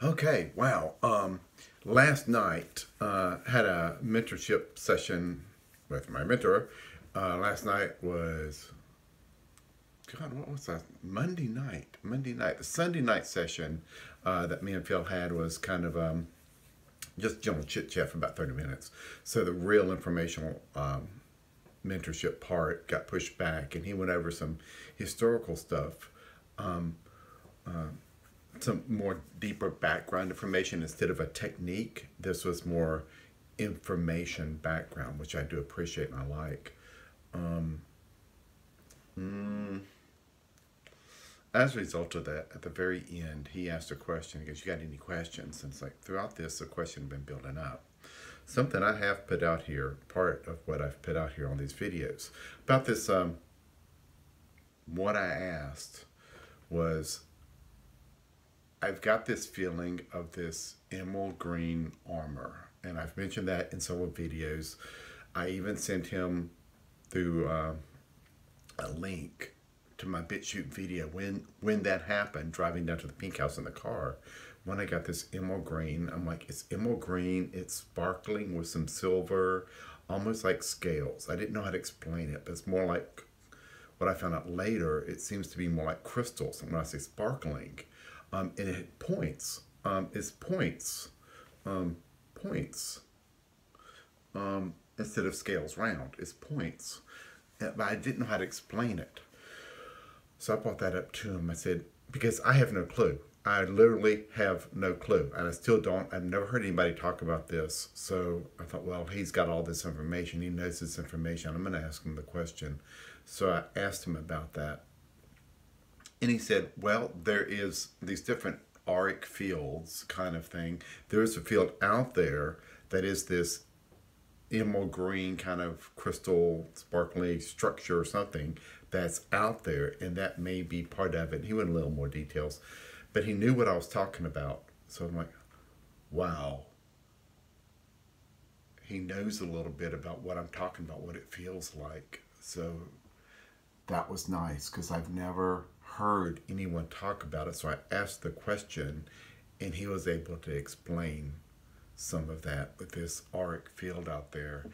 Okay, wow. Um, last night, uh, had a mentorship session with my mentor. Uh, last night was, God, what was that? Monday night. Monday night. The Sunday night session uh, that me and Phil had was kind of um, just general chit chat for about 30 minutes. So the real informational um, mentorship part got pushed back, and he went over some historical stuff. Um, uh, some more deeper background information instead of a technique. This was more information background, which I do appreciate and I like. Um, mm, as a result of that, at the very end, he asked a question. Goes, "You got any questions?" And it's like throughout this, the question had been building up. Something I have put out here, part of what I've put out here on these videos about this. Um, what I asked was I've got this feeling of this emerald green armor, and I've mentioned that in several videos. I even sent him through uh, a link to my BitChute video when when that happened, driving down to the pink house in the car. When I got this emerald green, I'm like, it's emerald green, it's sparkling with some silver, almost like scales. I didn't know how to explain it, but it's more like what I found out later, it seems to be more like crystals. And when I say sparkling, um, and it points. Um, it's points, um, points, um, instead of scales round. It's points. But I didn't know how to explain it. So I brought that up to him. I said, because I have no clue. I literally have no clue. And I still don't. I've never heard anybody talk about this. So I thought, well, he's got all this information. He knows this information. I'm going to ask him the question. So I asked him about that. And he said, well, there is these different auric fields kind of thing. There's a field out there that is this emerald green kind of crystal sparkly structure or something that's out there and that may be part of it. He went a little more details, but he knew what I was talking about. So I'm like, wow. He knows a little bit about what I'm talking about, what it feels like. So that was nice because I've never heard anyone talk about it. So I asked the question, and he was able to explain some of that with this auric field out there.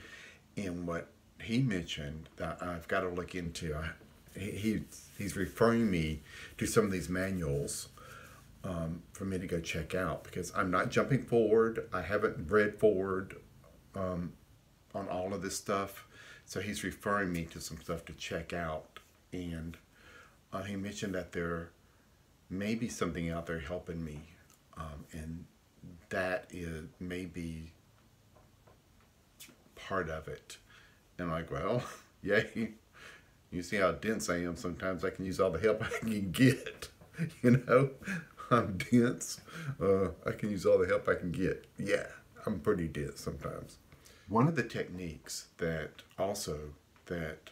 And what he mentioned that I've got to look into, I, he, he's referring me to some of these manuals um, for me to go check out because I'm not jumping forward. I haven't read forward um, on all of this stuff. So he's referring me to some stuff to check out. And uh, he mentioned that there may be something out there helping me, um, and that is maybe part of it. And I'm like, well, yay. You see how dense I am. Sometimes I can use all the help I can get. You know, I'm dense. Uh, I can use all the help I can get. Yeah, I'm pretty dense sometimes. One of the techniques that also that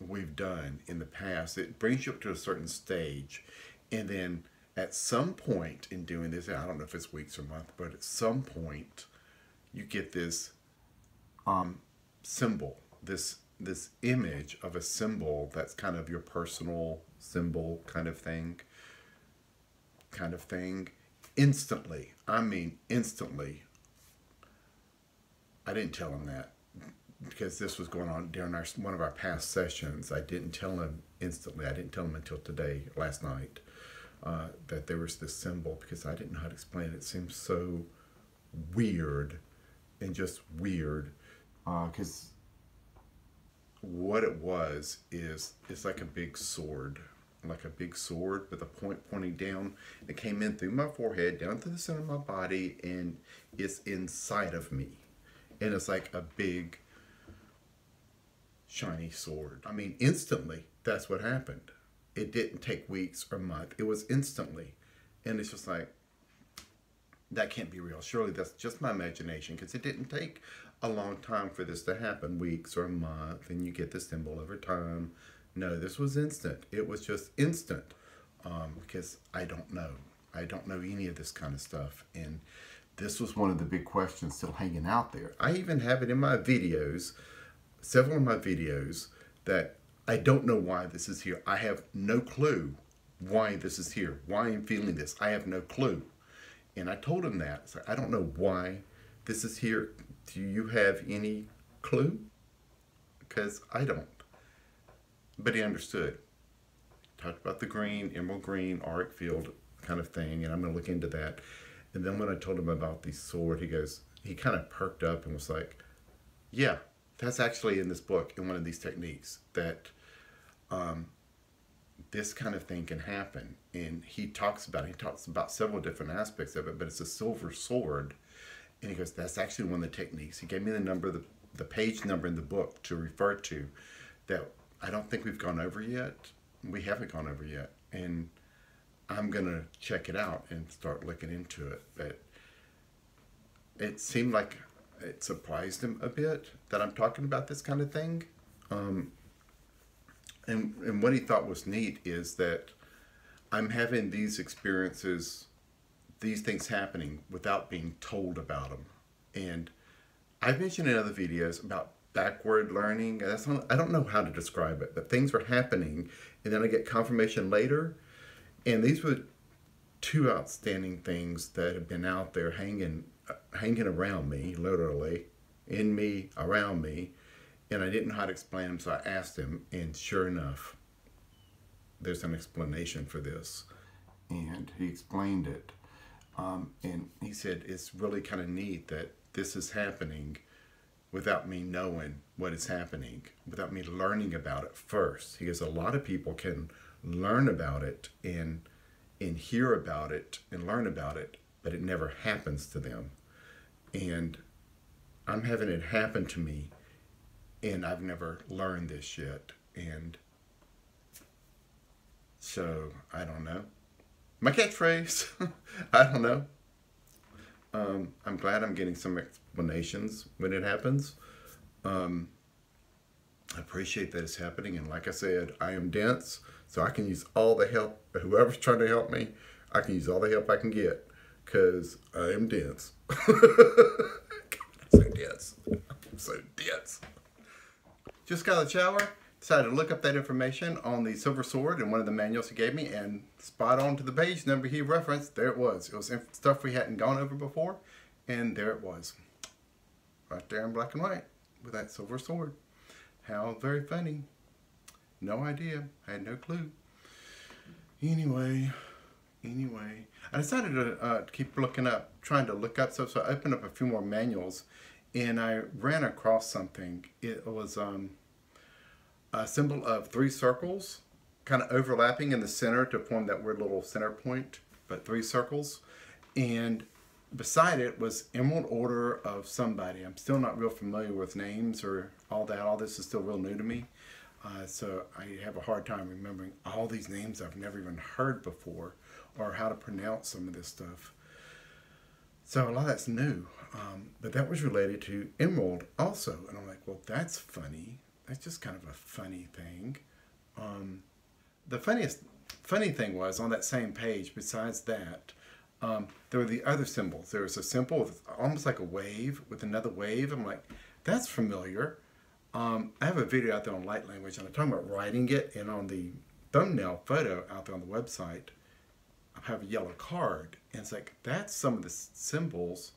we've done in the past. It brings you up to a certain stage, and then at some point in doing this, I don't know if it's weeks or months, but at some point, you get this um, symbol, this this image of a symbol that's kind of your personal symbol kind of thing, kind of thing, instantly. I mean, instantly. I didn't tell him that because this was going on during our one of our past sessions. I didn't tell him instantly. I didn't tell him until today, last night, uh, that there was this symbol because I didn't know how to explain it. It seems so weird and just weird because uh, what it was is it's like a big sword like a big sword with a point pointing down it came in through my forehead down to the center of my body and it's inside of me and it's like a big shiny sword. I mean, instantly, that's what happened. It didn't take weeks or months. It was instantly. And it's just like, that can't be real. Surely that's just my imagination because it didn't take a long time for this to happen, weeks or a month, and you get the symbol over time. No, this was instant. It was just instant um, because I don't know. I don't know any of this kind of stuff. And this was one of the big questions still hanging out there. I even have it in my videos several of my videos that I don't know why this is here. I have no clue why this is here, why I'm feeling this. I have no clue. And I told him that. So I don't know why this is here. Do you have any clue? Because I don't. But he understood. Talked about the green, emerald green, auric field kind of thing, and I'm going to look into that. And then when I told him about the sword, he goes, he kind of perked up and was like, yeah, that's actually in this book in one of these techniques that um, this kind of thing can happen. And he talks about it. He talks about several different aspects of it, but it's a silver sword. And he goes, that's actually one of the techniques. He gave me the number, the, the page number in the book to refer to that I don't think we've gone over yet. We haven't gone over yet. And I'm going to check it out and start looking into it. But it seemed like it surprised him a bit that I'm talking about this kind of thing. Um, and, and what he thought was neat is that I'm having these experiences, these things happening without being told about them. And I've mentioned in other videos about backward learning. That's not, I don't know how to describe it, but things were happening and then I get confirmation later. And these were two outstanding things that have been out there hanging hanging around me, literally, in me, around me, and I didn't know how to explain them, so I asked him, and sure enough, there's an explanation for this. And he explained it. Um, and he said, it's really kind of neat that this is happening without me knowing what is happening, without me learning about it first. Because a lot of people can learn about it and and hear about it and learn about it, but it never happens to them. And I'm having it happen to me, and I've never learned this yet. And so I don't know. My catchphrase, I don't know. Um, I'm glad I'm getting some explanations when it happens. Um, I appreciate that it's happening. And like I said, I am dense, so I can use all the help. Whoever's trying to help me, I can use all the help I can get because I am dense. So dense. So dense. Just got out of the shower. Decided to look up that information on the silver sword in one of the manuals he gave me and spot on to the page number he referenced. There it was. It was stuff we hadn't gone over before. And there it was. Right there in black and white with that silver sword. How very funny. No idea. I had no clue. Anyway, anyway, I decided to uh, keep looking up, trying to look up stuff. So I opened up a few more manuals and I ran across something. It was um, a symbol of three circles kind of overlapping in the center to form that weird little center point, but three circles. And beside it was Emerald Order of somebody. I'm still not real familiar with names or all that. All this is still real new to me. Uh, so I have a hard time remembering all these names I've never even heard before or how to pronounce some of this stuff. So a lot of that's new. Um, but that was related to Emerald also. And I'm like, well, that's funny. That's just kind of a funny thing. Um, the funniest funny thing was on that same page, besides that, um, there were the other symbols. There was a symbol almost like a wave with another wave. I'm like, that's familiar. Um, I have a video out there on light language, and I'm talking about writing it, and on the thumbnail photo out there on the website, have a yellow card, and it's like, that's some of the symbols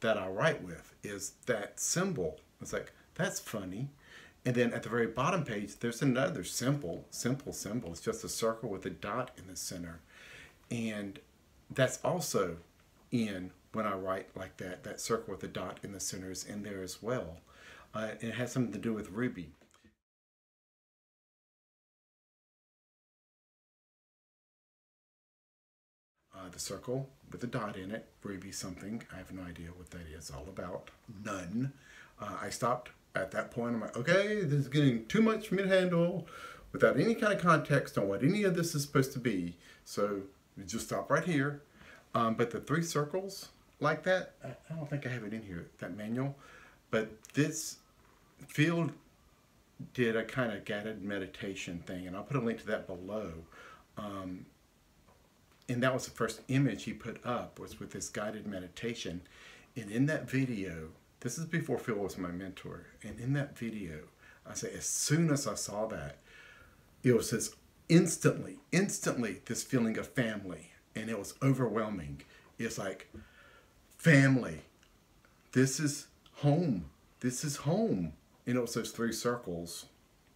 that I write with, is that symbol. It's like, that's funny. And then at the very bottom page, there's another simple, simple symbol. It's just a circle with a dot in the center. And that's also in when I write like that, that circle with a dot in the center is in there as well. Uh, it has something to do with Ruby. Uh, the circle with a dot in it, Ruby something. I have no idea what that is all about. None. Uh, I stopped at that point. I'm like, okay, this is getting too much for me to handle without any kind of context on what any of this is supposed to be. So we just stop right here. Um, but the three circles like that, I don't think I have it in here, that manual. But this Phil did a kind of guided meditation thing, and I'll put a link to that below. And that was the first image he put up was with this guided meditation. And in that video, this is before Phil was my mentor, and in that video, I say as soon as I saw that, it was this instantly, instantly this feeling of family, and it was overwhelming. It's like family. This is home. This is home. You know, it's those three circles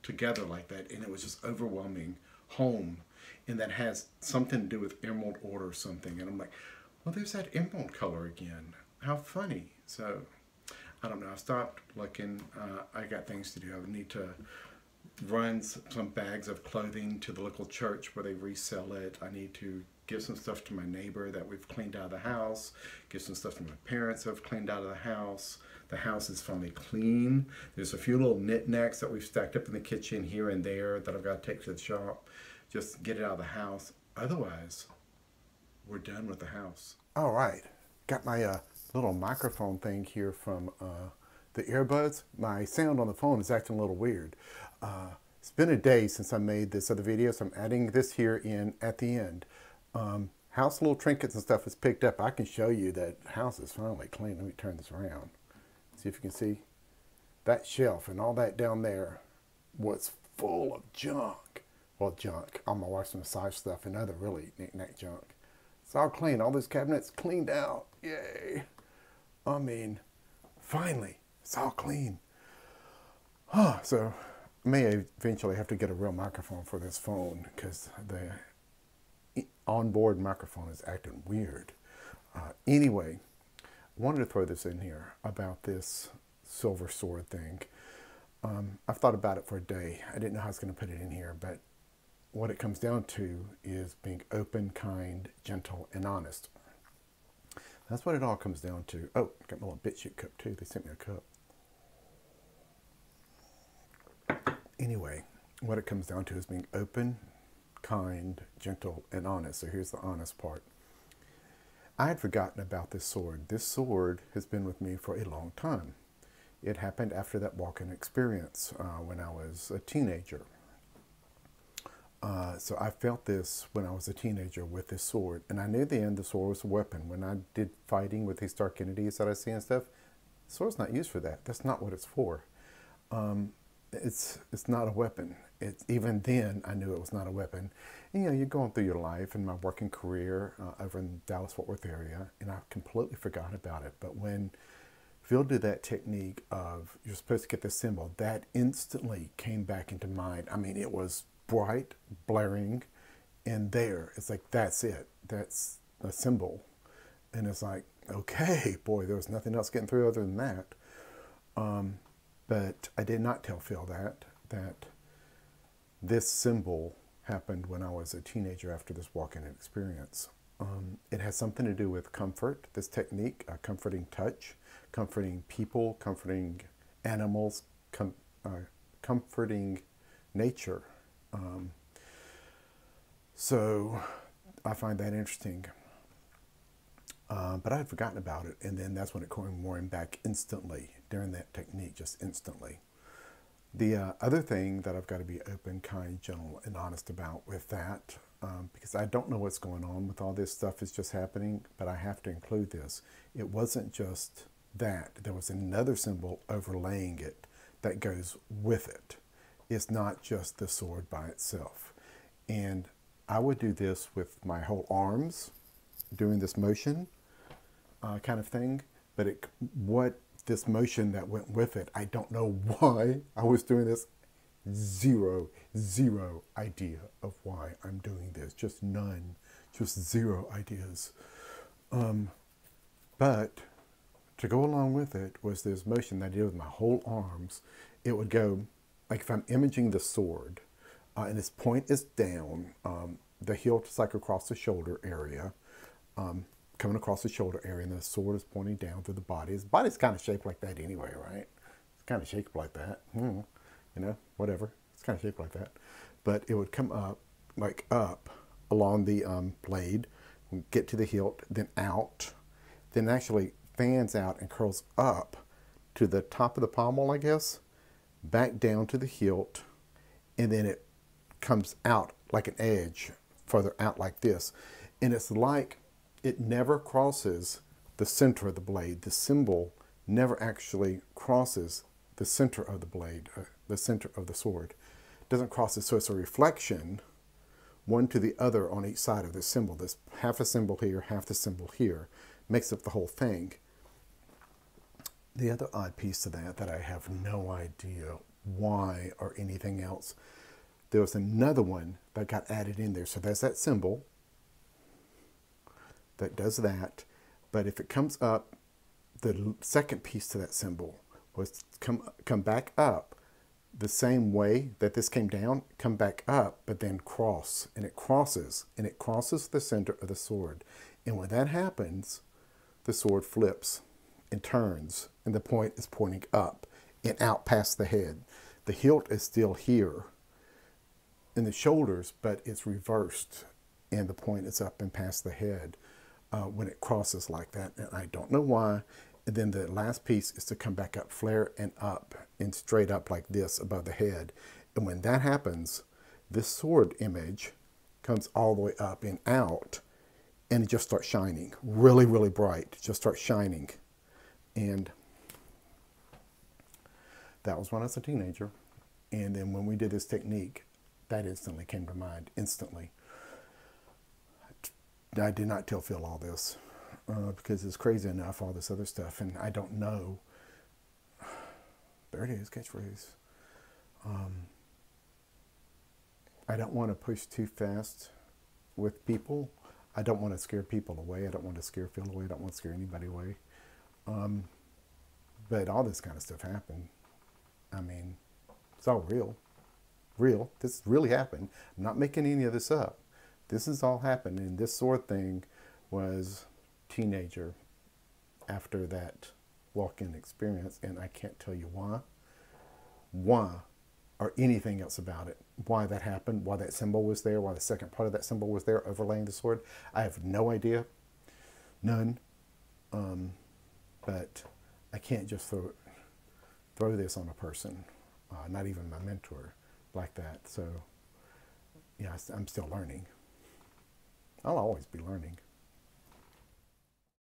together like that, and it was just overwhelming. Home, and that has something to do with emerald order or something. And I'm like, well, there's that emerald color again. How funny. So, I don't know. I stopped looking. Uh, I got things to do. I need to run some bags of clothing to the local church where they resell it. I need to give some stuff to my neighbor that we've cleaned out of the house, give some stuff to my parents that have cleaned out of the house. The house is finally clean. There's a few little knickknacks that we've stacked up in the kitchen here and there that I've got to take to the shop. Just get it out of the house. Otherwise, we're done with the house. All right. Got my uh, little microphone thing here from uh, the earbuds. My sound on the phone is acting a little weird. Uh, it's been a day since I made this other video, so I'm adding this here in at the end. Um, house little trinkets and stuff is picked up. I can show you that house is finally clean. Let me turn this around. See if you can see. That shelf and all that down there was full of junk. Well, junk. All my wife's massage stuff and other really knick-knack junk. It's all clean. All those cabinets cleaned out. Yay. I mean, finally, it's all clean. Huh, so may eventually have to get a real microphone for this phone because the onboard microphone is acting weird. Uh, anyway, wanted to throw this in here about this silver sword thing. Um, I've thought about it for a day. I didn't know how I was going to put it in here, but what it comes down to is being open, kind, gentle, and honest. That's what it all comes down to. Oh, got my little BitChute cup too. They sent me a cup. Anyway, what it comes down to is being open, kind, gentle, and honest. So here's the honest part. I had forgotten about this sword. This sword has been with me for a long time. It happened after that walk-in experience uh, when I was a teenager. Uh, so I felt this when I was a teenager with this sword, and I knew the end the sword was a weapon. When I did fighting with these dark entities that I see and stuff, the sword's not used for that. That's not what it's for. Um, it's it's not a weapon. It's even then I knew it was not a weapon. And, you know, you're going through your life and my working career uh, over in Dallas Fort Worth area, and I completely forgot about it. But when Phil did that technique of you're supposed to get this symbol, that instantly came back into mind. I mean, it was bright, blaring, and there it's like that's it. That's a symbol, and it's like okay, boy, there was nothing else getting through other than that. Um, but I did not tell Phil that, that this symbol happened when I was a teenager after this walk-in experience. Um, it has something to do with comfort, this technique, a comforting touch, comforting people, comforting animals, com uh, comforting nature. Um, so I find that interesting. Uh, but I had forgotten about it, and then that's when it came roaring back instantly during that technique, just instantly. The uh, other thing that I've got to be open, kind, gentle, and honest about with that, um, because I don't know what's going on with all this stuff is just happening, but I have to include this. It wasn't just that. There was another symbol overlaying it that goes with it. It's not just the sword by itself. And I would do this with my whole arms, doing this motion, uh, kind of thing. But it, what this motion that went with it, I don't know why I was doing this. Zero, zero idea of why I'm doing this. Just none, just zero ideas. Um, but to go along with it was this motion that I did with my whole arms. It would go, like if I'm imaging the sword, uh, and its point is down, um, the hilt is like across the shoulder area. Um, coming across the shoulder area, and the sword is pointing down through the body. His body's kind of shaped like that anyway, right? It's kind of shaped like that. Hmm. You know, whatever. It's kind of shaped like that. But it would come up, like up along the um, blade, get to the hilt, then out, then actually fans out and curls up to the top of the pommel, I guess, back down to the hilt, and then it comes out like an edge further out like this. And it's like it never crosses the center of the blade. The symbol never actually crosses the center of the blade, uh, the center of the sword. It doesn't cross it, so it's a reflection one to the other on each side of this symbol. This half a symbol here, half the symbol here, makes up the whole thing. The other odd piece to that that I have no idea why or anything else, there was another one that got added in there. So there's that symbol that does that. But if it comes up, the second piece to that symbol was come come back up the same way that this came down, come back up, but then cross, and it crosses, and it crosses the center of the sword. And when that happens, the sword flips and turns, and the point is pointing up and out past the head. The hilt is still here in the shoulders, but it's reversed, and the point is up and past the head uh, when it crosses like that. And I don't know why. And then the last piece is to come back up, flare and up and straight up like this above the head. And when that happens, this sword image comes all the way up and out and it just starts shining really, really bright. It Just starts shining. And that was when I was a teenager. And then when we did this technique, that instantly came to mind, instantly. I did not tell Phil all this uh, because it's crazy enough, all this other stuff, and I don't know. There it is, catchphrase. Um, I don't want to push too fast with people. I don't want to scare people away. I don't want to scare Phil away. I don't want to scare anybody away. Um, but all this kind of stuff happened. I mean, it's all real. Real. This really happened. I'm not making any of this up. This has all happened. And this sword thing was teenager after that walk-in experience, and I can't tell you why, why, or anything else about it. Why that happened, why that symbol was there, why the second part of that symbol was there overlaying the sword. I have no idea, none. Um, but I can't just throw throw this on a person, uh, not even my mentor, like that. So, yeah, I'm still learning. I'll always be learning.